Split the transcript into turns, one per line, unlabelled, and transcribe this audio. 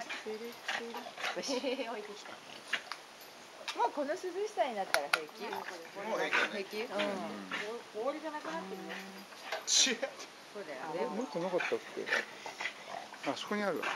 よし置い。てきたもうこの涼しさになったら平気。
もう平気ね。
平気うん。氷がなくなってるね
シェ
そうだよね。
もっとなかったっけ？あそこにあるわ。